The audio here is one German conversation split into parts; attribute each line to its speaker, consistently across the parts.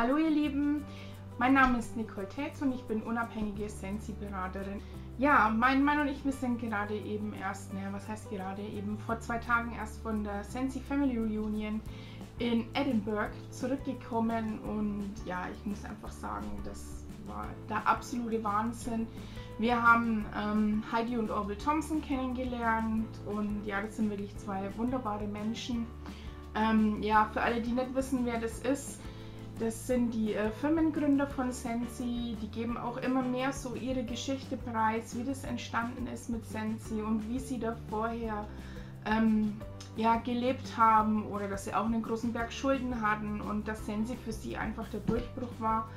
Speaker 1: Hallo ihr Lieben, mein Name ist Nicole Tetz und ich bin unabhängige Sensi-Beraterin. Ja, mein Mann und ich, wir sind gerade eben erst, naja, was heißt gerade eben, vor zwei Tagen erst von der Sensi Family Reunion in Edinburgh zurückgekommen und ja, ich muss einfach sagen, das war der absolute Wahnsinn. Wir haben ähm, Heidi und Orville Thompson kennengelernt und ja, das sind wirklich zwei wunderbare Menschen. Ähm, ja, für alle, die nicht wissen, wer das ist, das sind die äh, Firmengründer von Sensi. Die geben auch immer mehr so ihre Geschichte preis, wie das entstanden ist mit Sensi und wie sie da vorher ähm, ja, gelebt haben oder dass sie auch einen großen Berg Schulden hatten und dass Sensi für sie einfach der Durchbruch war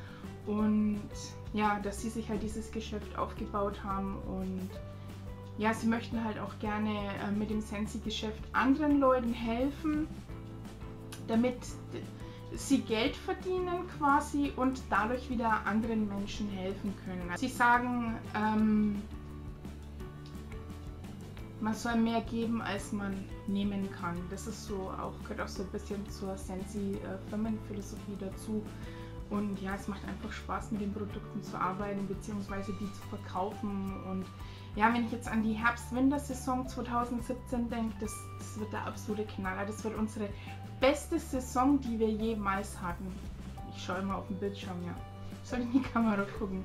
Speaker 1: und ja, dass sie sich halt dieses Geschäft aufgebaut haben und ja, sie möchten halt auch gerne äh, mit dem Sensi-Geschäft anderen Leuten helfen, damit sie Geld verdienen quasi und dadurch wieder anderen Menschen helfen können. Sie sagen, ähm, man soll mehr geben, als man nehmen kann. Das ist so auch, gehört auch so ein bisschen zur Sensi-Firmenphilosophie dazu. Und ja, es macht einfach Spaß, mit den Produkten zu arbeiten, beziehungsweise die zu verkaufen. Und ja, wenn ich jetzt an die Herbst-Winter-Saison 2017 denke, das, das wird der absolute Knaller. Das wird unsere beste Saison, die wir jemals hatten. Ich schaue immer auf den Bildschirm, ja. Ich soll in die Kamera gucken.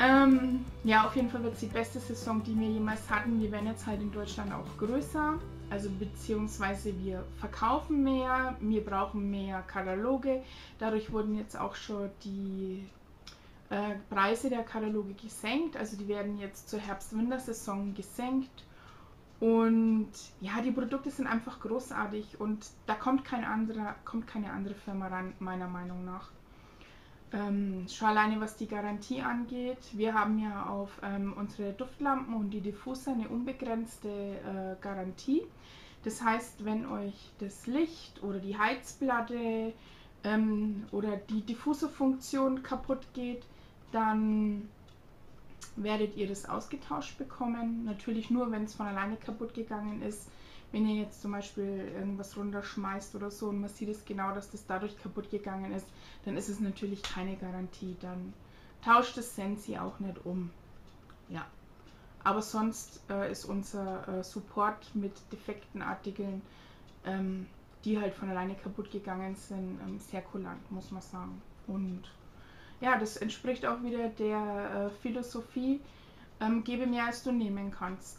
Speaker 1: Ähm, ja, auf jeden Fall wird es die beste Saison, die wir jemals hatten. Wir werden jetzt halt in Deutschland auch größer. Also beziehungsweise wir verkaufen mehr, wir brauchen mehr Kataloge. Dadurch wurden jetzt auch schon die äh, Preise der Kataloge gesenkt. Also die werden jetzt zur Herbst-Winter-Saison gesenkt. Und ja, die Produkte sind einfach großartig und da kommt kein anderer, kommt keine andere Firma ran, meiner Meinung nach. Ähm, schon alleine was die Garantie angeht. Wir haben ja auf ähm, unsere Duftlampen und die Diffuser eine unbegrenzte äh, Garantie. Das heißt, wenn euch das Licht oder die Heizplatte ähm, oder die Diffuserfunktion kaputt geht, dann werdet ihr das ausgetauscht bekommen. Natürlich nur, wenn es von alleine kaputt gegangen ist. Wenn ihr jetzt zum Beispiel irgendwas runterschmeißt oder so und man sieht es genau, dass das dadurch kaputt gegangen ist, dann ist es natürlich keine Garantie. Dann tauscht das Sensi auch nicht um. Ja. Aber sonst äh, ist unser äh, Support mit defekten Artikeln, ähm, die halt von alleine kaputt gegangen sind, ähm, sehr kulant, muss man sagen. Und ja, das entspricht auch wieder der äh, Philosophie, ähm, gebe mehr als du nehmen kannst.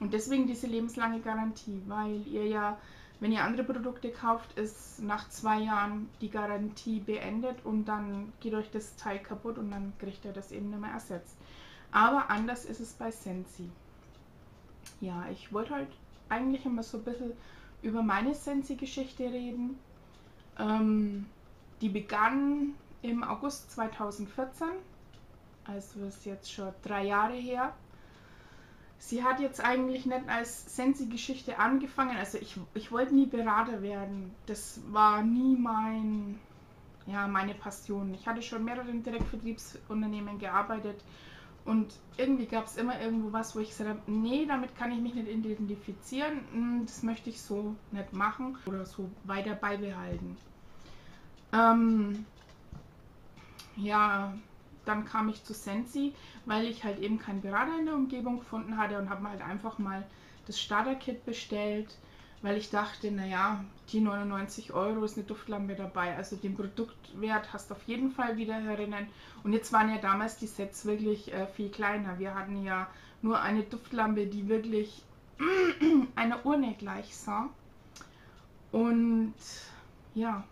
Speaker 1: Und deswegen diese lebenslange Garantie, weil ihr ja, wenn ihr andere Produkte kauft, ist nach zwei Jahren die Garantie beendet und dann geht euch das Teil kaputt und dann kriegt ihr das eben nicht mehr ersetzt. Aber anders ist es bei Sensi. Ja, ich wollte halt eigentlich immer so ein bisschen über meine Sensi-Geschichte reden. Ähm, die begann im August 2014, also ist jetzt schon drei Jahre her. Sie hat jetzt eigentlich nicht als Sensi-Geschichte angefangen. Also ich, ich wollte nie Berater werden. Das war nie mein, ja, meine Passion. Ich hatte schon mehrere Direktvertriebsunternehmen gearbeitet und irgendwie gab es immer irgendwo was, wo ich gesagt habe, nee, damit kann ich mich nicht identifizieren. Hm, das möchte ich so nicht machen oder so weiter beibehalten. Ähm, ja, dann kam ich zu Sensi, weil ich halt eben keinen Berater in der Umgebung gefunden hatte und habe mir halt einfach mal das Starter-Kit bestellt, weil ich dachte, naja, die 99 Euro ist eine Duftlampe dabei. Also den Produktwert hast du auf jeden Fall wieder herinnen. Und jetzt waren ja damals die Sets wirklich äh, viel kleiner. Wir hatten ja nur eine Duftlampe, die wirklich einer Urne gleich sah. Und ja,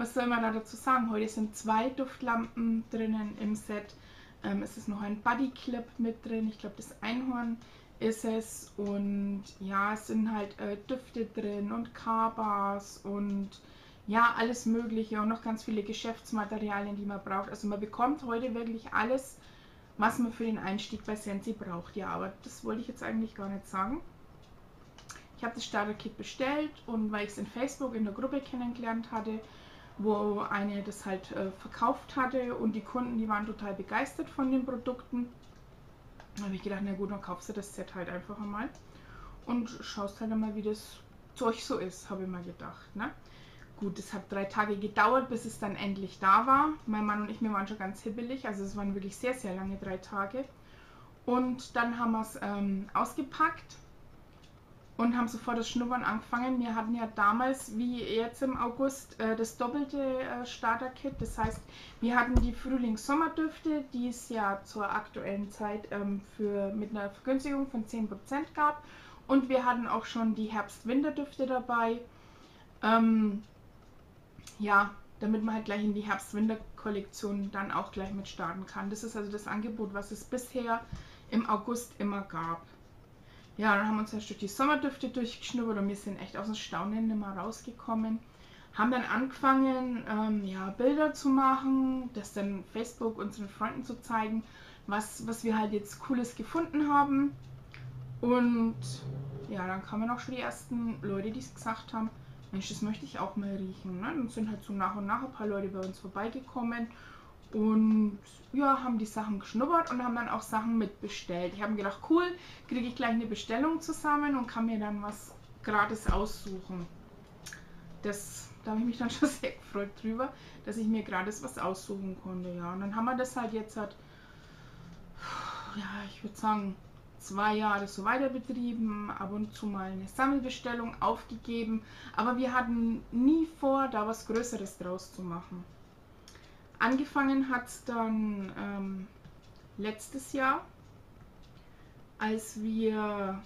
Speaker 1: was soll man da dazu sagen? Heute sind zwei Duftlampen drinnen im Set. Ähm, es ist noch ein Body Clip mit drin. Ich glaube, das Einhorn ist es. Und ja, es sind halt äh, Düfte drin und Kabas und ja, alles Mögliche und noch ganz viele Geschäftsmaterialien, die man braucht. Also man bekommt heute wirklich alles, was man für den Einstieg bei Sensi braucht. Ja, aber das wollte ich jetzt eigentlich gar nicht sagen. Ich habe das Starter-Kit bestellt und weil ich es in Facebook in der Gruppe kennengelernt hatte, wo eine das halt äh, verkauft hatte und die Kunden, die waren total begeistert von den Produkten. Da habe ich gedacht, na gut, dann kaufst du das Set halt einfach einmal und schaust halt einmal, wie das Zeug so ist, habe ich mal gedacht. Ne? gut, es hat drei Tage gedauert, bis es dann endlich da war. Mein Mann und ich, wir waren schon ganz hibbelig, also es waren wirklich sehr, sehr lange drei Tage. Und dann haben wir es ähm, ausgepackt und haben sofort das Schnuppern angefangen. Wir hatten ja damals, wie jetzt im August, äh, das doppelte äh, Starter-Kit. Das heißt, wir hatten die Frühlings-Sommerdüfte, die es ja zur aktuellen Zeit ähm, für, mit einer Vergünstigung von 10% gab. Und wir hatten auch schon die Herbst-Winter-Düfte dabei. Ähm, ja, damit man halt gleich in die Herbst-Winter-Kollektion dann auch gleich mit starten kann. Das ist also das Angebot, was es bisher im August immer gab. Ja, dann haben wir uns erst durch die Sommerdüfte durchgeschnuppert und wir sind echt aus dem Staunen mehr rausgekommen. Haben dann angefangen, ähm, ja, Bilder zu machen, das dann Facebook unseren Freunden zu zeigen, was, was wir halt jetzt Cooles gefunden haben. Und ja, dann kamen auch schon die ersten Leute, die es gesagt haben, Mensch, das möchte ich auch mal riechen. Ne? Dann sind halt so nach und nach ein paar Leute bei uns vorbeigekommen und ja, haben die Sachen geschnuppert und haben dann auch Sachen mitbestellt. Ich habe gedacht, cool, kriege ich gleich eine Bestellung zusammen und kann mir dann was gratis aussuchen. Das, da habe ich mich dann schon sehr gefreut drüber, dass ich mir gratis was aussuchen konnte. Ja, und dann haben wir das halt jetzt halt, ja, ich würde sagen, zwei Jahre so weiter betrieben, ab und zu mal eine Sammelbestellung aufgegeben, aber wir hatten nie vor, da was Größeres draus zu machen. Angefangen hat es dann ähm, letztes Jahr, als wir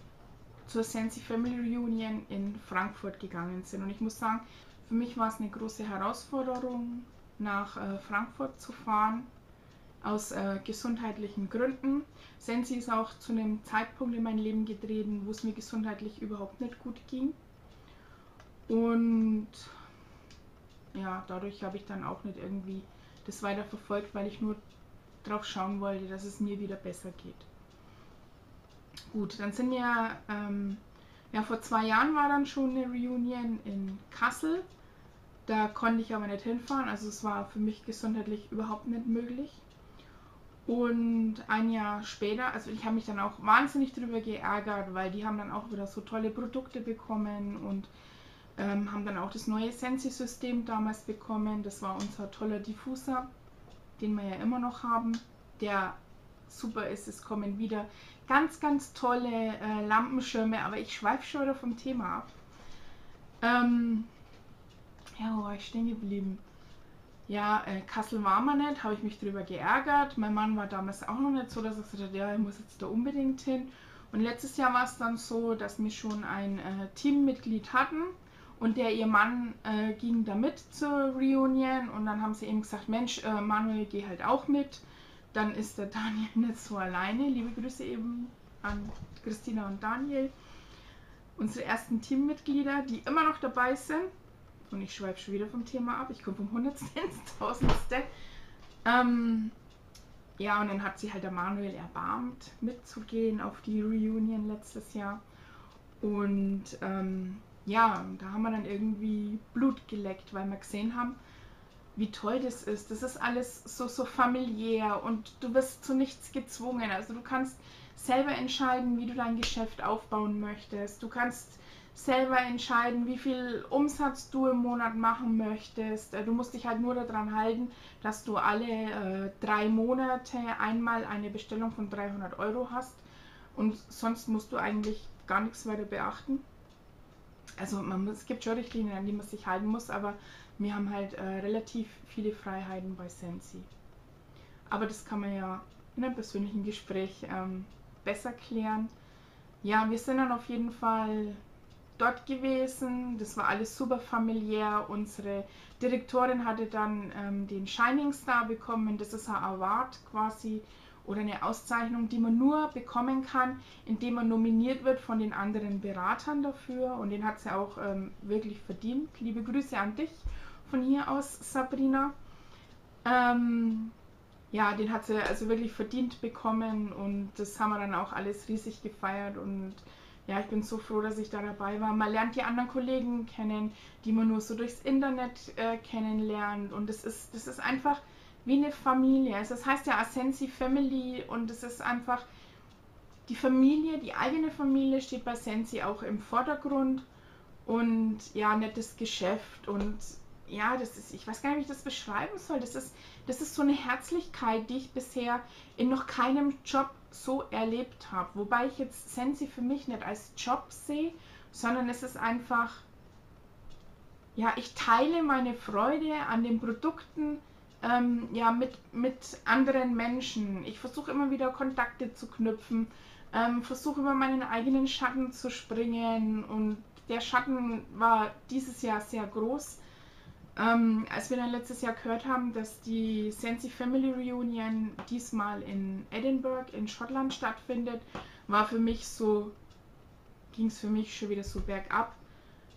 Speaker 1: zur Sensi Family Reunion in Frankfurt gegangen sind. Und ich muss sagen, für mich war es eine große Herausforderung, nach äh, Frankfurt zu fahren, aus äh, gesundheitlichen Gründen. Sensi ist auch zu einem Zeitpunkt in mein Leben getreten, wo es mir gesundheitlich überhaupt nicht gut ging. Und ja, dadurch habe ich dann auch nicht irgendwie das weiter verfolgt, weil ich nur drauf schauen wollte, dass es mir wieder besser geht. Gut, dann sind wir, ähm, ja, vor zwei Jahren war dann schon eine Reunion in Kassel. Da konnte ich aber nicht hinfahren, also es war für mich gesundheitlich überhaupt nicht möglich. Und ein Jahr später, also ich habe mich dann auch wahnsinnig drüber geärgert, weil die haben dann auch wieder so tolle Produkte bekommen und ähm, haben dann auch das neue Sensi-System damals bekommen. Das war unser toller Diffuser, den wir ja immer noch haben, der super ist. Es kommen wieder ganz, ganz tolle äh, Lampenschirme, aber ich schweife schon wieder vom Thema ab. Ähm, ja, wo war ich stehen geblieben? Ja, äh, Kassel war man nicht, habe ich mich drüber geärgert. Mein Mann war damals auch noch nicht so, dass er gesagt hat, ja, ich muss jetzt da unbedingt hin. Und letztes Jahr war es dann so, dass wir schon ein äh, Teammitglied hatten, und der ihr Mann äh, ging da mit zur Reunion und dann haben sie eben gesagt, Mensch, äh, Manuel, geh halt auch mit. Dann ist der Daniel nicht so alleine. Liebe Grüße eben an Christina und Daniel, unsere ersten Teammitglieder, die immer noch dabei sind. Und ich schweife schon wieder vom Thema ab. Ich komme vom Hundertsten ins Tausendste. Ähm, ja, und dann hat sie halt der Manuel erbarmt, mitzugehen auf die Reunion letztes Jahr. Und ähm, ja, da haben wir dann irgendwie Blut geleckt, weil wir gesehen haben, wie toll das ist. Das ist alles so, so familiär und du wirst zu nichts gezwungen. Also du kannst selber entscheiden, wie du dein Geschäft aufbauen möchtest. Du kannst selber entscheiden, wie viel Umsatz du im Monat machen möchtest. Du musst dich halt nur daran halten, dass du alle äh, drei Monate einmal eine Bestellung von 300 Euro hast und sonst musst du eigentlich gar nichts weiter beachten also man, es gibt schon Richtlinien, an die man sich halten muss, aber wir haben halt äh, relativ viele Freiheiten bei Sensi. Aber das kann man ja in einem persönlichen Gespräch ähm, besser klären. Ja, wir sind dann auf jeden Fall dort gewesen. Das war alles super familiär. Unsere Direktorin hatte dann ähm, den Shining Star bekommen. Das ist ein Award quasi oder eine Auszeichnung, die man nur bekommen kann, indem man nominiert wird von den anderen Beratern dafür. Und den hat sie auch ähm, wirklich verdient. Liebe Grüße an dich von hier aus, Sabrina. Ähm, ja, den hat sie also wirklich verdient bekommen und das haben wir dann auch alles riesig gefeiert und ja, ich bin so froh, dass ich da dabei war. Man lernt die anderen Kollegen kennen, die man nur so durchs Internet äh, kennenlernt und das ist, das ist einfach wie eine Familie. Also das heißt ja Asensi Family und es ist einfach die Familie, die eigene Familie steht bei Sensi auch im Vordergrund und ja, nettes Geschäft und ja, das ist, ich weiß gar nicht, wie ich das beschreiben soll. Das ist, das ist so eine Herzlichkeit, die ich bisher in noch keinem Job so erlebt habe. Wobei ich jetzt Sensi für mich nicht als Job sehe, sondern es ist einfach, ja, ich teile meine Freude an den Produkten ähm, ja, mit, mit anderen Menschen. Ich versuche immer wieder Kontakte zu knüpfen, ähm, versuche über meinen eigenen Schatten zu springen und der Schatten war dieses Jahr sehr groß. Ähm, als wir dann letztes Jahr gehört haben, dass die Sensi Family Reunion diesmal in Edinburgh in Schottland stattfindet, war für mich so, ging es für mich schon wieder so bergab,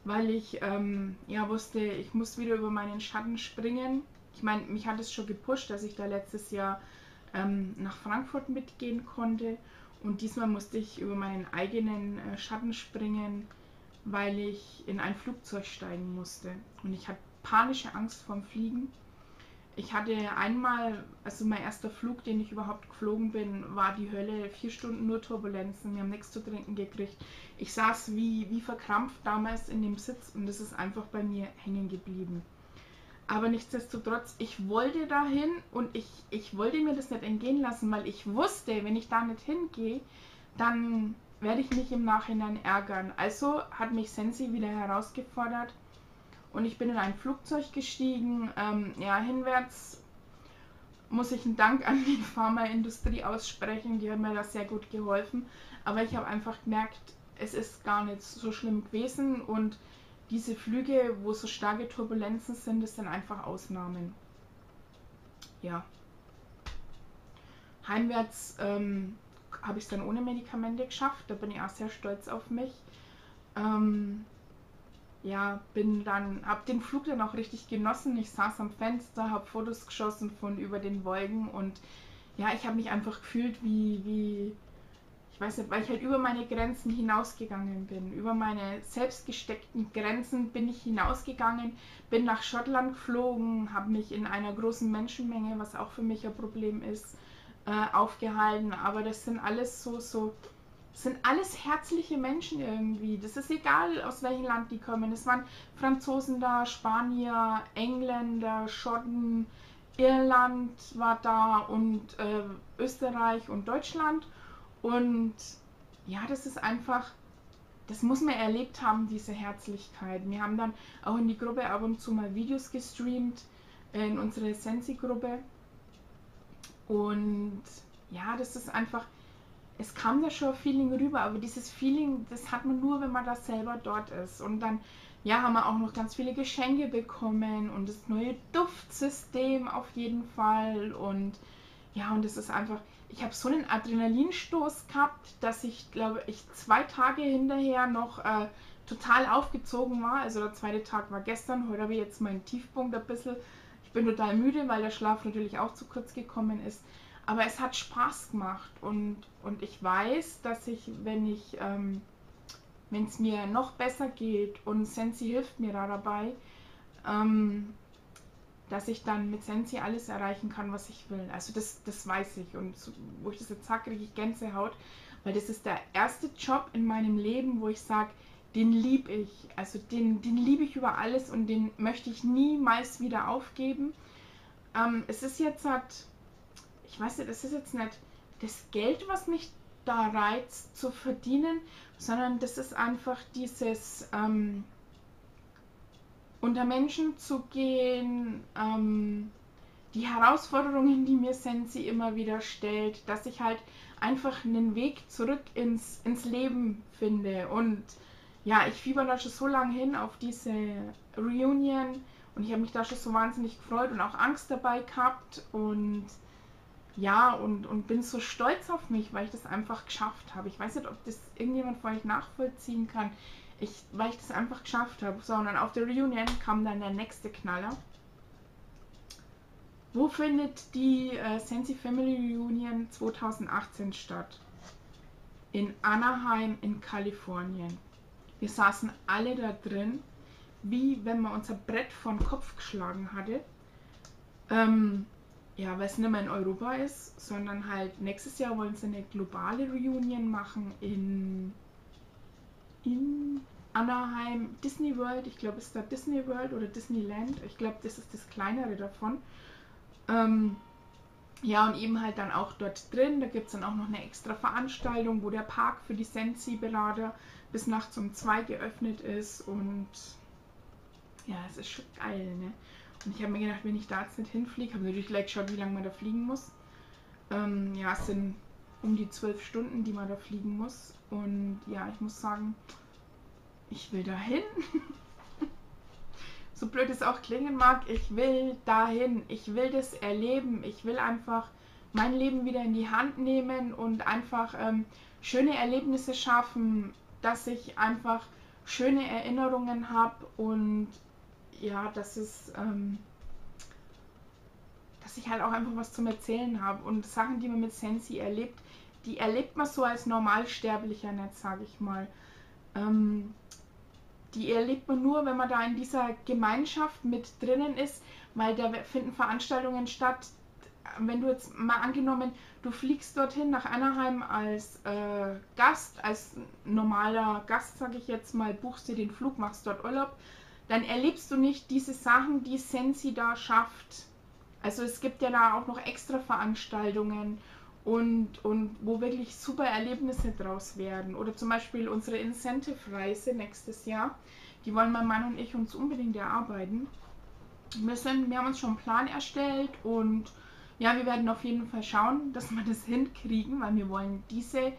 Speaker 1: weil ich ähm, ja wusste, ich muss wieder über meinen Schatten springen. Ich meine, mich hat es schon gepusht, dass ich da letztes Jahr ähm, nach Frankfurt mitgehen konnte und diesmal musste ich über meinen eigenen äh, Schatten springen, weil ich in ein Flugzeug steigen musste und ich hatte panische Angst vorm Fliegen. Ich hatte einmal, also mein erster Flug, den ich überhaupt geflogen bin, war die Hölle. Vier Stunden nur Turbulenzen, wir haben nichts zu trinken gekriegt. Ich saß wie, wie verkrampft damals in dem Sitz und das ist einfach bei mir hängen geblieben. Aber nichtsdestotrotz, ich wollte dahin und ich, ich wollte mir das nicht entgehen lassen, weil ich wusste, wenn ich da nicht hingehe, dann werde ich mich im Nachhinein ärgern. Also hat mich Sensi wieder herausgefordert, und ich bin in ein Flugzeug gestiegen. Ähm, ja, hinwärts muss ich einen Dank an die Pharmaindustrie aussprechen, die hat mir da sehr gut geholfen. Aber ich habe einfach gemerkt, es ist gar nicht so schlimm gewesen und diese Flüge, wo so starke Turbulenzen sind, das sind einfach Ausnahmen. Ja. Heimwärts ähm, habe ich es dann ohne Medikamente geschafft, da bin ich auch sehr stolz auf mich. Ähm, ja, bin dann, hab den Flug dann auch richtig genossen. Ich saß am Fenster, habe Fotos geschossen von über den Wolken und ja, ich habe mich einfach gefühlt wie, wie, ich weiß nicht, weil ich halt über meine Grenzen hinausgegangen bin. Über meine selbst gesteckten Grenzen bin ich hinausgegangen, bin nach Schottland geflogen, habe mich in einer großen Menschenmenge, was auch für mich ein Problem ist, äh, aufgehalten. Aber das sind alles so, so sind alles herzliche Menschen irgendwie. Das ist egal, aus welchem Land die kommen. Es waren Franzosen da, Spanier, Engländer, Schotten, Irland war da und äh, Österreich und Deutschland. Und ja, das ist einfach, das muss man erlebt haben, diese Herzlichkeit. Wir haben dann auch in die Gruppe ab und zu mal Videos gestreamt, in unsere Sensi-Gruppe. Und ja, das ist einfach, es kam da schon ein Feeling rüber, aber dieses Feeling, das hat man nur, wenn man da selber dort ist. Und dann, ja, haben wir auch noch ganz viele Geschenke bekommen und das neue Duftsystem auf jeden Fall. Und ja, und es ist einfach, ich habe so einen Adrenalinstoß gehabt, dass ich, glaube ich, zwei Tage hinterher noch äh, total aufgezogen war. Also der zweite Tag war gestern, heute habe ich jetzt meinen Tiefpunkt ein bisschen. Ich bin total müde, weil der Schlaf natürlich auch zu kurz gekommen ist. Aber es hat Spaß gemacht und, und ich weiß, dass ich, wenn ich, ähm, wenn es mir noch besser geht und Sensi hilft mir da dabei, ähm, dass ich dann mit Sensi alles erreichen kann, was ich will. Also das, das weiß ich und so, wo ich das jetzt sage, kriege ich Gänsehaut, weil das ist der erste Job in meinem Leben, wo ich sage, den liebe ich. Also den, den liebe ich über alles und den möchte ich niemals wieder aufgeben. Ähm, es ist jetzt halt ich weiß nicht, das ist jetzt nicht das Geld, was mich da reizt zu verdienen, sondern das ist einfach dieses ähm, unter Menschen zu gehen, ähm, die Herausforderungen, die mir Sensi immer wieder stellt, dass ich halt einfach einen Weg zurück ins, ins Leben finde. Und ja, ich fieber da schon so lange hin auf diese Reunion und ich habe mich da schon so wahnsinnig gefreut und auch Angst dabei gehabt und ja, und, und bin so stolz auf mich, weil ich das einfach geschafft habe. Ich weiß nicht, ob das irgendjemand von euch nachvollziehen kann, ich, weil ich das einfach geschafft habe. So, und dann auf der Reunion kam dann der nächste Knaller. Wo findet die äh, Sensi Family Reunion 2018 statt? In Anaheim in Kalifornien. Wir saßen alle da drin, wie wenn man unser Brett den Kopf geschlagen hatte. Ähm, ja, weil es nicht mehr in Europa ist, sondern halt nächstes Jahr wollen sie eine globale Reunion machen in, in Anaheim Disney World. Ich glaube, es ist da Disney World oder Disneyland. Ich glaube, das ist das kleinere davon. Ähm, ja, und eben halt dann auch dort drin. Da gibt es dann auch noch eine extra Veranstaltung, wo der Park für die Sensi-Belader bis nachts um zwei geöffnet ist. Und ja, es ist schon geil, ne? Und ich habe mir gedacht, wenn ich da jetzt nicht hinfliege, habe natürlich gleich geschaut, wie lange man da fliegen muss. Ähm, ja, es sind um die zwölf Stunden, die man da fliegen muss. Und ja, ich muss sagen, ich will dahin. so blöd es auch klingen mag, ich will dahin. Ich will das erleben. Ich will einfach mein Leben wieder in die Hand nehmen und einfach ähm, schöne Erlebnisse schaffen, dass ich einfach schöne Erinnerungen habe und ja, dass es, ähm, dass ich halt auch einfach was zum Erzählen habe und Sachen, die man mit Sensi erlebt, die erlebt man so als Normalsterblicher nicht, sage ich mal. Ähm, die erlebt man nur, wenn man da in dieser Gemeinschaft mit drinnen ist, weil da finden Veranstaltungen statt. Wenn du jetzt mal angenommen, du fliegst dorthin nach Anaheim als äh, Gast, als normaler Gast, sage ich jetzt mal, buchst dir den Flug, machst dort Urlaub, dann erlebst du nicht diese Sachen, die Sensi da schafft. Also es gibt ja da auch noch extra Veranstaltungen und, und wo wirklich super Erlebnisse draus werden. Oder zum Beispiel unsere Incentive-Reise nächstes Jahr. Die wollen mein Mann und ich uns unbedingt erarbeiten. Wir, sind, wir haben uns schon einen Plan erstellt und ja, wir werden auf jeden Fall schauen, dass wir das hinkriegen, weil wir wollen diese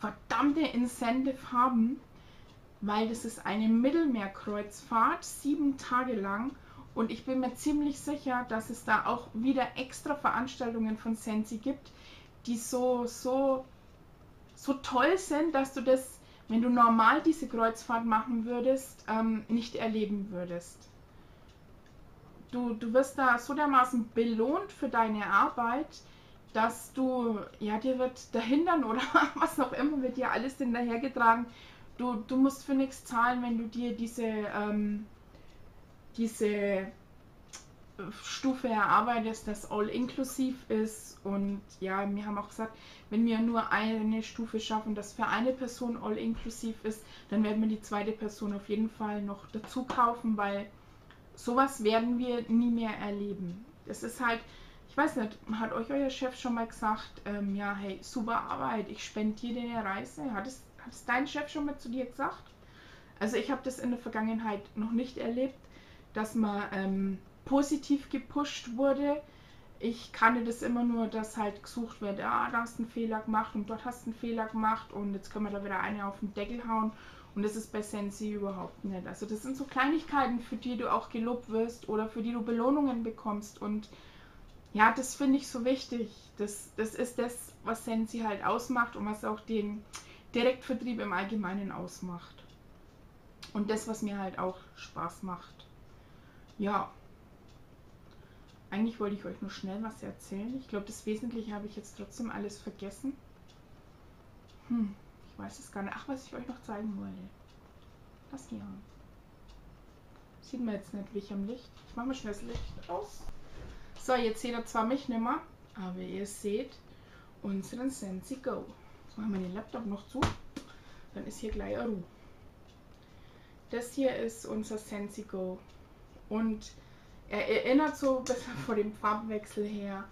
Speaker 1: verdammte Incentive haben, weil das ist eine Mittelmeerkreuzfahrt, sieben Tage lang. Und ich bin mir ziemlich sicher, dass es da auch wieder extra Veranstaltungen von Sensi gibt, die so, so, so toll sind, dass du das, wenn du normal diese Kreuzfahrt machen würdest, ähm, nicht erleben würdest. Du, du wirst da so dermaßen belohnt für deine Arbeit, dass du, ja, dir wird dahinter oder was auch immer, wird dir alles hinterhergetragen, du, du musst für nichts zahlen, wenn du dir diese, ähm, diese Stufe erarbeitest, das all-inklusiv ist. Und ja, wir haben auch gesagt, wenn wir nur eine Stufe schaffen, das für eine Person all-inklusiv ist, dann werden wir die zweite Person auf jeden Fall noch dazu kaufen, weil sowas werden wir nie mehr erleben. Es ist halt, ich weiß nicht, hat euch euer Chef schon mal gesagt, ähm, ja, hey, super Arbeit, ich spendiere dir eine Reise? Hat es hat es dein Chef schon mal zu dir gesagt? Also ich habe das in der Vergangenheit noch nicht erlebt, dass man ähm, positiv gepusht wurde. Ich kannte das immer nur, dass halt gesucht wird, ah, da hast du einen Fehler gemacht und dort hast du einen Fehler gemacht und jetzt können wir da wieder eine auf den Deckel hauen. Und das ist bei Sensi überhaupt nicht. Also das sind so Kleinigkeiten, für die du auch gelobt wirst oder für die du Belohnungen bekommst. Und ja, das finde ich so wichtig. Das, das ist das, was Sensi halt ausmacht und was auch den, Direktvertrieb im Allgemeinen ausmacht. Und das, was mir halt auch Spaß macht. Ja. Eigentlich wollte ich euch nur schnell was erzählen. Ich glaube, das Wesentliche habe ich jetzt trotzdem alles vergessen. Hm, ich weiß es gar nicht. Ach, was ich euch noch zeigen wollte. Das hier. Sieht man jetzt nicht wie ich am Licht. Ich mache mal schnell das Licht aus. So, jetzt seht ihr zwar mich nicht mehr, aber ihr seht unseren Sensi Go. Jetzt machen wir den Laptop noch zu. Dann ist hier gleich Ruhe. Das hier ist unser Sensigo. Und er erinnert so ein bisschen vor dem Farbwechsel her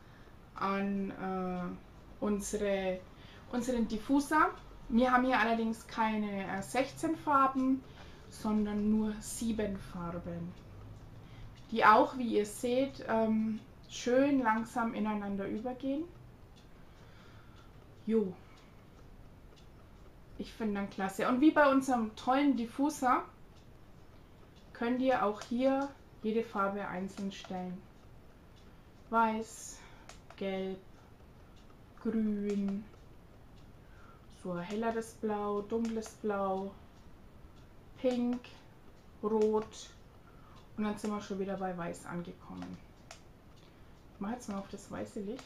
Speaker 1: an äh, unsere, unseren Diffuser. Wir haben hier allerdings keine äh, 16 Farben, sondern nur 7 Farben. Die auch, wie ihr seht, ähm, schön langsam ineinander übergehen. Jo, ich finde dann klasse. Und wie bei unserem tollen Diffuser könnt ihr auch hier jede Farbe einzeln stellen. Weiß, gelb, grün, so helleres Blau, dunkles Blau, pink, rot und dann sind wir schon wieder bei weiß angekommen. Ich mache jetzt mal auf das weiße Licht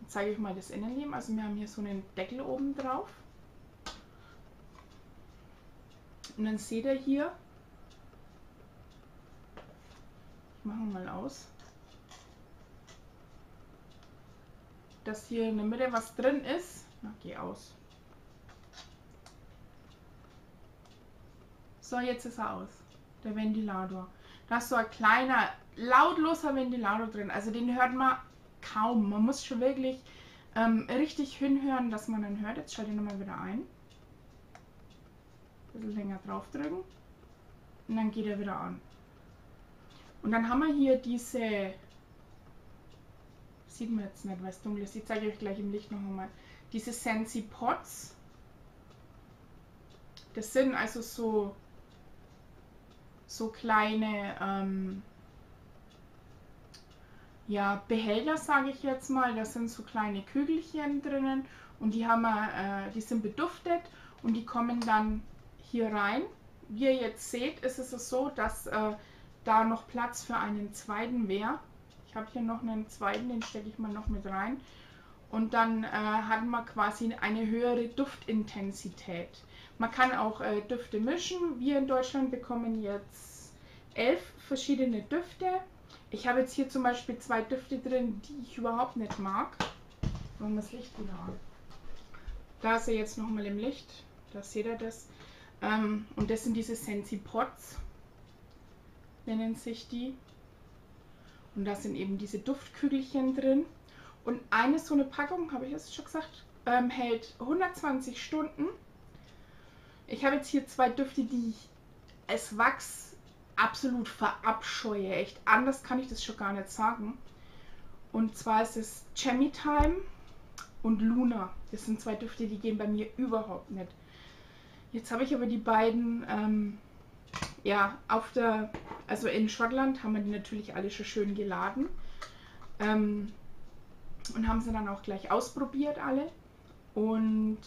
Speaker 1: und zeige euch mal das Innenleben. Also wir haben hier so einen Deckel oben drauf. Und dann seht ihr hier, ich mache mal aus, dass hier in der Mitte was drin ist. Na, geh aus. So, jetzt ist er aus. Der Ventilator. Da ist so ein kleiner, lautloser Ventilator drin. Also den hört man kaum. Man muss schon wirklich ähm, richtig hinhören, dass man dann hört. Jetzt schalte ich nochmal wieder ein. Ein bisschen länger draufdrücken. Und dann geht er wieder an. Und dann haben wir hier diese. Sieht man jetzt nicht, weil es dunkel ist. Ich zeige euch gleich im Licht noch einmal. Diese Sensi Pots. Das sind also so so kleine ähm, ja, Behälter, sage ich jetzt mal. Da sind so kleine Kügelchen drinnen und die, haben wir, äh, die sind beduftet und die kommen dann hier rein. Wie ihr jetzt seht, ist es so, dass äh, da noch Platz für einen zweiten wäre. Ich habe hier noch einen zweiten, den stecke ich mal noch mit rein. Und dann äh, hat man quasi eine höhere Duftintensität. Man kann auch äh, Düfte mischen. Wir in Deutschland bekommen jetzt elf verschiedene Düfte. Ich habe jetzt hier zum Beispiel zwei Düfte drin, die ich überhaupt nicht mag. Machen wir das Licht wieder an. Da ist er jetzt nochmal im Licht. Da seht ihr das. Ähm, und das sind diese Sensi Pots, nennen sich die. Und da sind eben diese Duftkügelchen drin. Und eine so eine Packung, habe ich es schon gesagt, ähm, hält 120 Stunden. Ich habe jetzt hier zwei Düfte, die ich als Wachs absolut verabscheue. Echt anders kann ich das schon gar nicht sagen. Und zwar ist es Jammy Time und Luna. Das sind zwei Düfte, die gehen bei mir überhaupt nicht. Jetzt habe ich aber die beiden, ähm, ja, auf der, also in Schottland haben wir die natürlich alle schon schön geladen. Ähm, und haben sie dann auch gleich ausprobiert alle. Und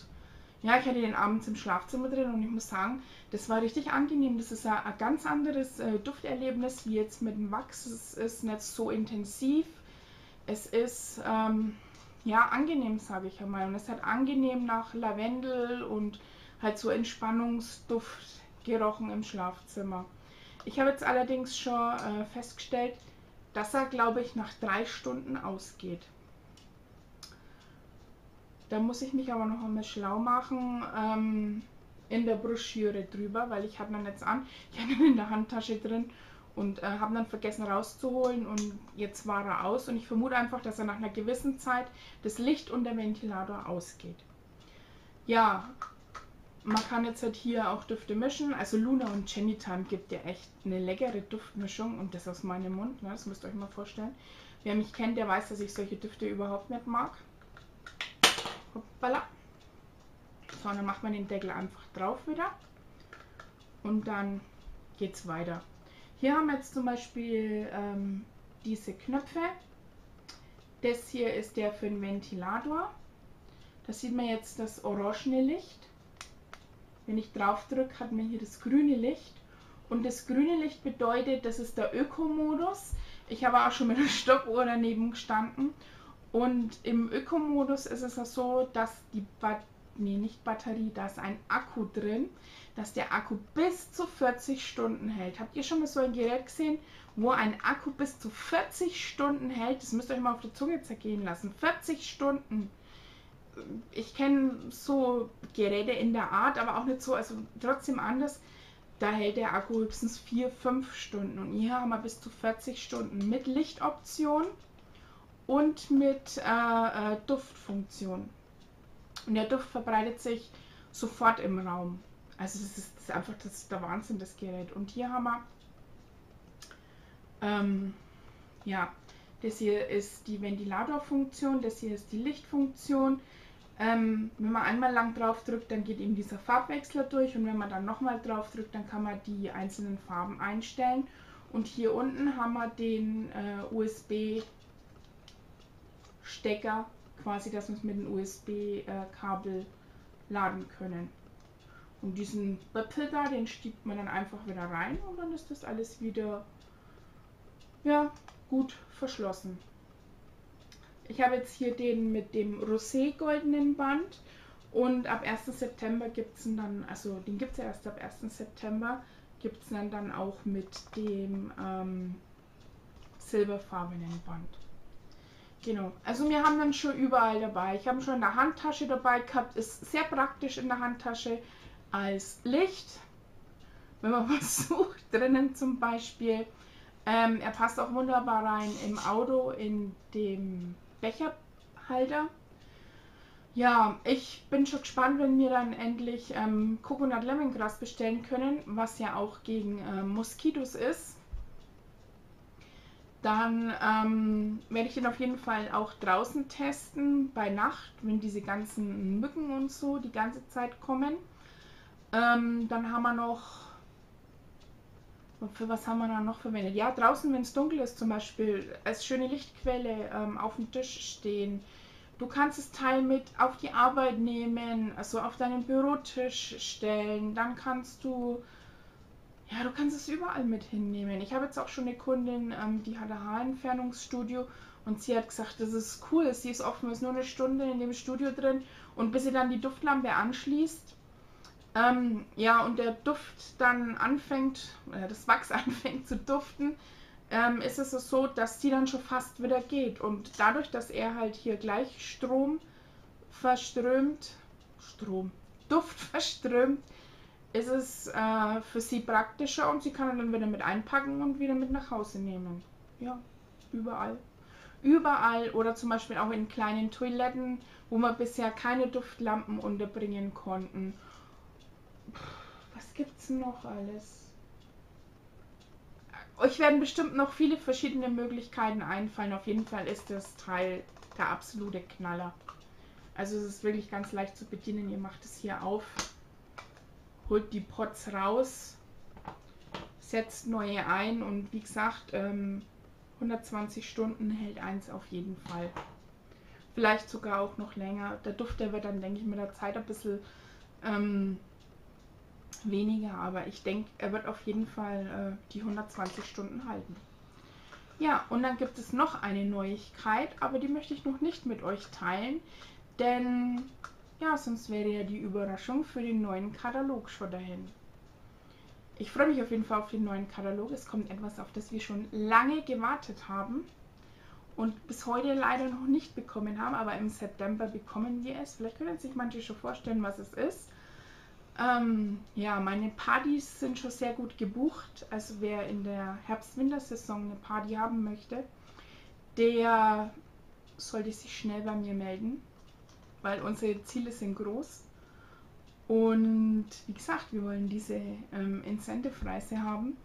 Speaker 1: ja, ich hatte den abends im Schlafzimmer drin und ich muss sagen, das war richtig angenehm. Das ist ein, ganz anderes äh, Dufterlebnis wie jetzt mit dem Wachs. Es ist nicht so intensiv. Es ist ähm, ja angenehm, sage ich einmal. Und es hat angenehm nach Lavendel und halt so Entspannungsduft gerochen im Schlafzimmer. Ich habe jetzt allerdings schon äh, festgestellt, dass er, glaube ich, nach drei Stunden ausgeht. Da muss ich mich aber noch einmal schlau machen ähm, in der Broschüre drüber, weil ich habe dann jetzt an, ich hatte ihn in der Handtasche drin und äh, habe dann vergessen rauszuholen und jetzt war er aus und ich vermute einfach, dass er nach einer gewissen Zeit das Licht und der Ventilator ausgeht. Ja, man kann jetzt halt hier auch Düfte mischen. Also Luna und Jenny Time gibt ja echt eine leckere Duftmischung und das aus meinem Mund, ne? das müsst ihr euch mal vorstellen. Wer mich kennt, der weiß, dass ich solche Düfte überhaupt nicht mag. Hoppala. So, dann macht man den Deckel einfach drauf wieder. Und dann geht es weiter. Hier haben wir jetzt zum Beispiel ähm, diese Knöpfe. Das hier ist der für den Ventilator. Da sieht man jetzt das orangene Licht. Wenn ich drauf drücke, hat man hier das grüne Licht. Und das grüne Licht bedeutet, das ist der Ökomodus. Ich habe auch schon mit der Stoppuhr daneben gestanden und im Ökomodus ist es so, dass die Bat nee, nicht Batterie, da ist ein Akku drin, dass der Akku bis zu 40 Stunden hält. Habt ihr schon mal so ein Gerät gesehen, wo ein Akku bis zu 40 Stunden hält? Das müsst ihr euch mal auf die Zunge zergehen lassen. 40 Stunden. Ich kenne so Geräte in der Art, aber auch nicht so, also trotzdem anders. Da hält der Akku höchstens 4, 5 Stunden. Und hier haben wir bis zu 40 Stunden mit Lichtoption und mit äh, äh, Duftfunktion. Und der Duft verbreitet sich sofort im Raum. Also das ist, das ist einfach das der Wahnsinn, das Gerät. Und hier haben wir, ähm, ja, das hier ist die Ventilatorfunktion, das hier ist die Lichtfunktion. Ähm, wenn man einmal lang drauf drückt, dann geht eben dieser Farbwechsler durch und wenn man dann nochmal drauf drückt, dann kann man die einzelnen Farben einstellen. Und hier unten haben wir den äh, USB Stecker, quasi, dass wir es mit dem USB-Kabel laden können. Und diesen Böppel da, den stiebt man dann einfach wieder rein und dann ist das alles wieder ja, gut verschlossen. Ich habe jetzt hier den mit dem Rosé goldenen Band und ab 1. September gibt es dann, also den gibt es ja erst ab 1. September, gibt es dann, dann auch mit dem ähm, silberfarbenen Band. Genau. Also wir haben dann schon überall dabei. Ich habe schon in der Handtasche dabei gehabt. Ist sehr praktisch in der Handtasche als Licht. wenn man was sucht, drinnen zum Beispiel. Ähm, er passt auch wunderbar rein im Auto in dem Becherhalter. Ja, ich bin schon gespannt, wenn wir dann endlich ähm, Coconut Lemongrass bestellen können, was ja auch gegen ähm, Moskitos ist. Dann ähm, werde ich den auf jeden Fall auch draußen testen, bei Nacht, wenn diese ganzen Mücken und so die ganze Zeit kommen. Ähm, dann haben wir noch, für was haben wir dann noch verwendet? Ja, draußen, wenn es dunkel ist, zum Beispiel als schöne Lichtquelle ähm, auf dem Tisch stehen. Du kannst das Teil mit auf die Arbeit nehmen, also auf deinen Bürotisch stellen. Dann kannst du ja, du kannst es überall mit hinnehmen. Ich habe jetzt auch schon eine Kundin, ähm, die hat ein Haarentfernungsstudio und sie hat gesagt, das ist cool. Sie ist oftmals nur eine Stunde in dem Studio drin und bis sie dann die Duftlampe anschließt, ähm, ja, und der Duft dann anfängt, äh, das Wachs anfängt zu duften, ähm, ist es so, dass sie dann schon fast wieder geht. Und dadurch, dass er halt hier gleich Strom verströmt, Strom, Duft verströmt, ist es äh, für sie praktischer und sie kann dann wieder mit einpacken und wieder mit nach Hause nehmen. Ja, überall. Überall oder zum Beispiel auch in kleinen Toiletten, wo wir bisher keine Duftlampen unterbringen konnten. Was gibt's noch alles? Euch werden bestimmt noch viele verschiedene Möglichkeiten einfallen. Auf jeden Fall ist das Teil der absolute Knaller. Also es ist wirklich ganz leicht zu bedienen. Ihr macht es hier auf holt die Pots raus, setzt neue ein und wie gesagt, ähm, 120 Stunden hält eins auf jeden Fall. Vielleicht sogar auch noch länger. Der Duft, der wird dann, denke ich, mit der Zeit ein bisschen ähm, weniger, aber ich denke, er wird auf jeden Fall äh, die 120 Stunden halten. Ja, und dann gibt es noch eine Neuigkeit, aber die möchte ich noch nicht mit euch teilen, denn ja, sonst wäre ja die Überraschung für den neuen Katalog schon dahin. Ich freue mich auf jeden Fall auf den neuen Katalog. Es kommt etwas, auf das wir schon lange gewartet haben und bis heute leider noch nicht bekommen haben, aber im September bekommen wir es. Vielleicht können sich manche schon vorstellen, was es ist. Ähm, ja, meine Partys sind schon sehr gut gebucht. Also wer in der Herbst-Wintersaison eine Party haben möchte, der sollte sich schnell bei mir melden weil unsere Ziele sind groß. Und wie gesagt, wir wollen diese ähm, Incentive-Reise haben.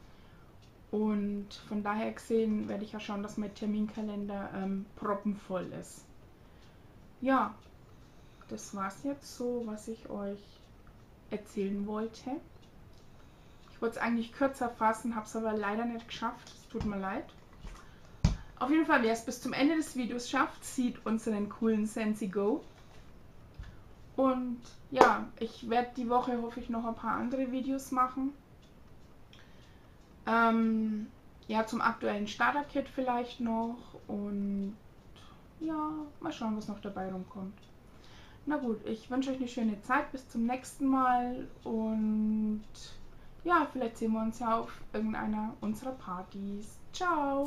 Speaker 1: Und von daher gesehen werde ich ja schauen, dass mein Terminkalender ähm, proppenvoll ist. Ja, das war es jetzt so, was ich euch erzählen wollte. Ich wollte es eigentlich kürzer fassen, habe es aber leider nicht geschafft. Es tut mir leid. Auf jeden Fall, wer es bis zum Ende des Videos schafft, sieht unseren coolen Sensi Go. Und ja, ich werde die Woche, hoffe ich, noch ein paar andere Videos machen. Ähm, ja, zum aktuellen Starter-Kit vielleicht noch. Und ja, mal schauen, was noch dabei rumkommt. Na gut, ich wünsche euch eine schöne Zeit. Bis zum nächsten Mal. Und ja, vielleicht sehen wir uns ja auf irgendeiner unserer Partys. Ciao!